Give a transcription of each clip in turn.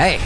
Hey,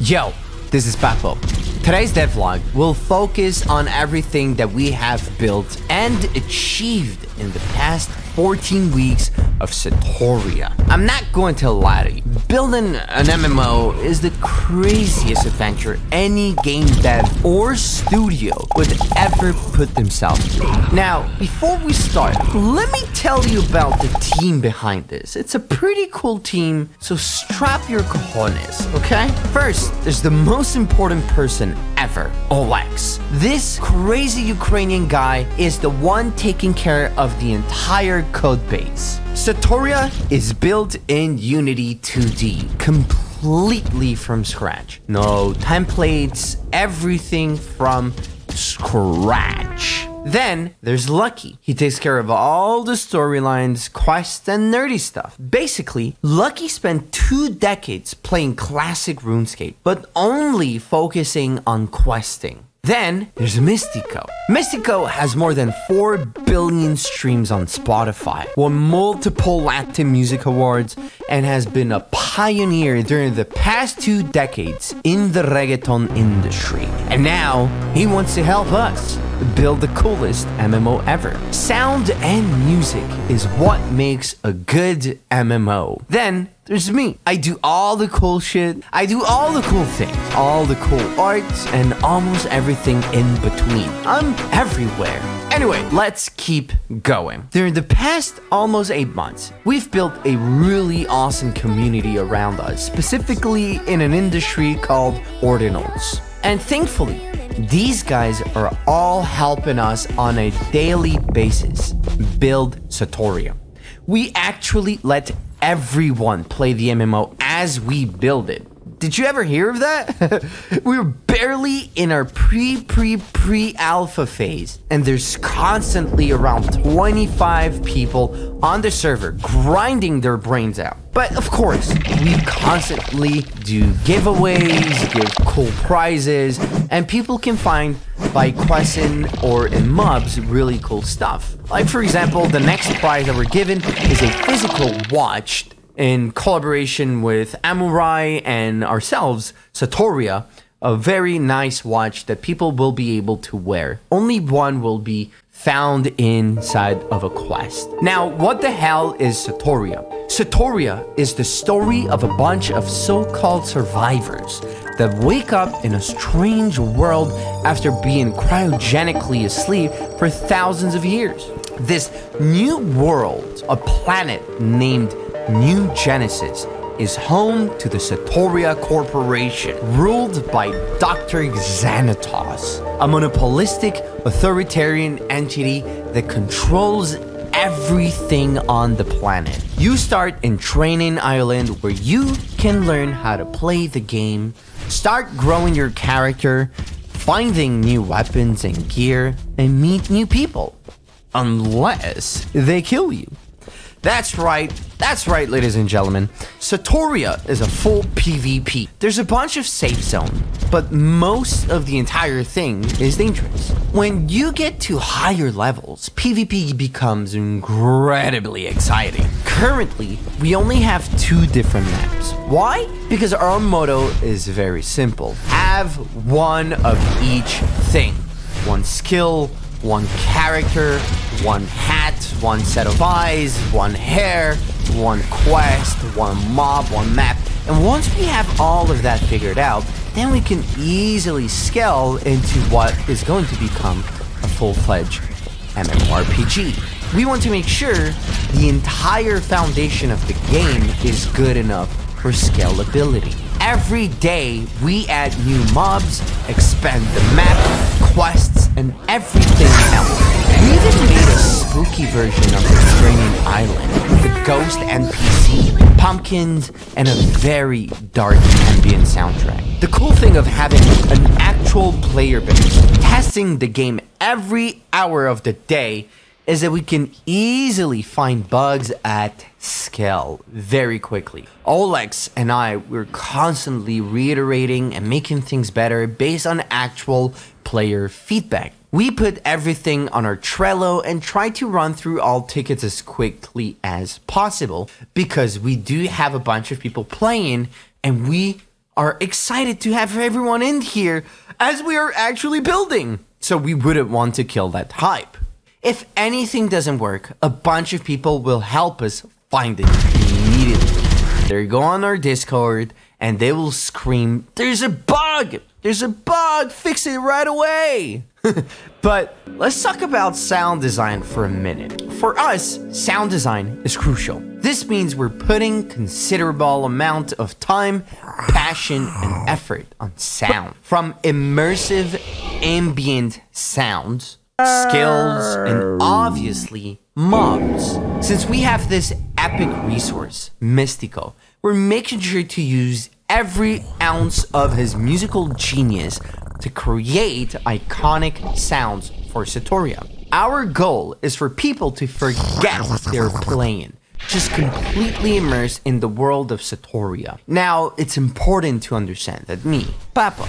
yo, this is Papo. Today's devlog will focus on everything that we have built and achieved in the past 14 weeks of Satoria. I'm not going to lie to you. Building an MMO is the craziest adventure any game dev or studio would ever put themselves through. Now, before we start, let me tell you about the team behind this. It's a pretty cool team, so strap your cojones, okay? First, there's the most important person ever, Olex. This crazy Ukrainian guy is the one taking care of the entire code base. Satoria is built in Unity 2D, completely from scratch. No templates, everything from scratch. Then there's Lucky. He takes care of all the storylines, quests, and nerdy stuff. Basically, Lucky spent two decades playing classic RuneScape, but only focusing on questing. Then there's Mystico. Mystico has more than 4 billion streams on Spotify, won multiple Latin Music Awards, and has been a pioneer during the past two decades in the reggaeton industry. And now he wants to help us build the coolest MMO ever. Sound and music is what makes a good MMO. Then there's me. I do all the cool shit. I do all the cool things, all the cool arts, and almost everything in between. I'm everywhere. Anyway, let's keep going. During the past almost eight months, we've built a really awesome community around us, specifically in an industry called Ordinals. And thankfully, these guys are all helping us on a daily basis build Satoria. We actually let everyone play the MMO as we build it. Did you ever hear of that? we are barely in our pre pre pre alpha phase, and there's constantly around 25 people on the server grinding their brains out. But of course, we constantly do giveaways, give cool prizes, and people can find by questing or in mobs really cool stuff. Like, for example, the next prize that we're given is a physical watch in collaboration with Amurai and ourselves, Satoria, a very nice watch that people will be able to wear. Only one will be found inside of a quest. Now, what the hell is Satoria? Satoria is the story of a bunch of so-called survivors that wake up in a strange world after being cryogenically asleep for thousands of years. This new world, a planet named New Genesis is home to the Satoria Corporation, ruled by Dr. Xanatos, a monopolistic authoritarian entity that controls everything on the planet. You start in Training Island where you can learn how to play the game, start growing your character, finding new weapons and gear, and meet new people. Unless they kill you. That's right, that's right, ladies and gentlemen. Satoria is a full PvP. There's a bunch of safe zone, but most of the entire thing is dangerous. When you get to higher levels, PvP becomes incredibly exciting. Currently, we only have two different maps. Why? Because our motto is very simple. Have one of each thing. One skill, one character, one hat, one set of eyes, one hair, one quest, one mob, one map. And once we have all of that figured out, then we can easily scale into what is going to become a full-fledged MMORPG. We want to make sure the entire foundation of the game is good enough for scalability. Every day, we add new mobs, expand the map, quests, and everything else. We a spooky version of the Training Island with a ghost NPC, pumpkins, and a very dark ambient soundtrack. The cool thing of having an actual player base testing the game every hour of the day is that we can easily find bugs at scale very quickly. Olex and I were constantly reiterating and making things better based on actual player feedback. We put everything on our Trello and try to run through all tickets as quickly as possible because we do have a bunch of people playing and we are excited to have everyone in here as we are actually building. So we wouldn't want to kill that hype. If anything doesn't work, a bunch of people will help us find it immediately. They go on our Discord and they will scream, There's a bug! There's a bug! Fix it right away! but let's talk about sound design for a minute. For us, sound design is crucial. This means we're putting considerable amount of time, passion, and effort on sound. From immersive ambient sounds, skills, and obviously mobs. Since we have this epic resource, Mystico, we're making sure to use every ounce of his musical genius to create iconic sounds for Satoria. Our goal is for people to forget they're playing, just completely immersed in the world of Satoria. Now, it's important to understand that me, Papa,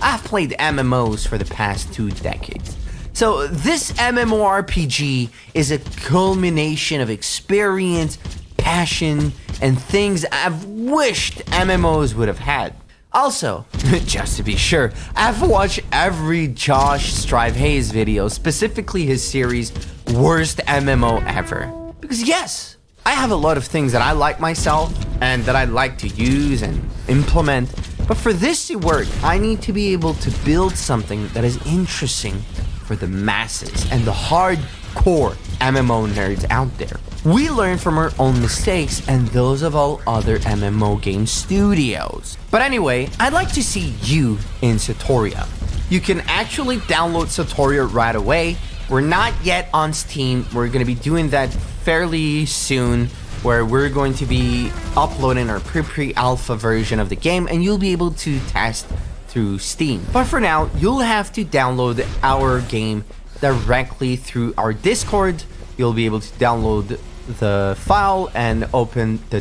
I've played MMOs for the past two decades. So this MMORPG is a culmination of experience, passion, and things I've wished MMOs would have had. Also, just to be sure, I've watched every Josh Strife Hayes video, specifically his series Worst MMO Ever. Because yes, I have a lot of things that I like myself and that I like to use and implement, but for this to work, I need to be able to build something that is interesting for the masses and the hardcore MMO nerds out there. We learn from our own mistakes and those of all other MMO game studios. But anyway, I'd like to see you in Satoria. You can actually download Satoria right away. We're not yet on Steam. We're going to be doing that fairly soon where we're going to be uploading our pre-pre alpha version of the game and you'll be able to test through Steam. But for now, you'll have to download our game directly through our Discord. You'll be able to download the file and open the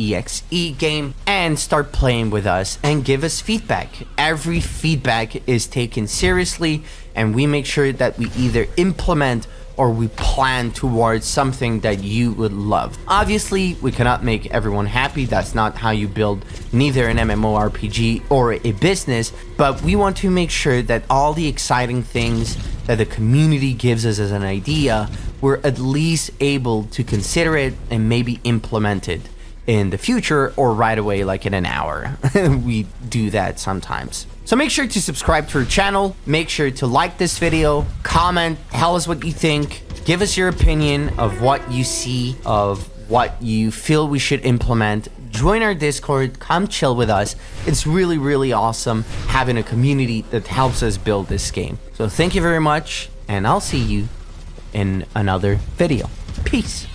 .exe game and start playing with us and give us feedback. Every feedback is taken seriously and we make sure that we either implement or we plan towards something that you would love. Obviously, we cannot make everyone happy. That's not how you build neither an MMORPG or a business, but we want to make sure that all the exciting things that the community gives us as an idea, we're at least able to consider it and maybe implement it in the future or right away, like in an hour. we do that sometimes. So make sure to subscribe to our channel. Make sure to like this video, comment, tell us what you think, give us your opinion of what you see, of what you feel we should implement. Join our Discord, come chill with us. It's really, really awesome having a community that helps us build this game. So thank you very much, and I'll see you in another video. Peace.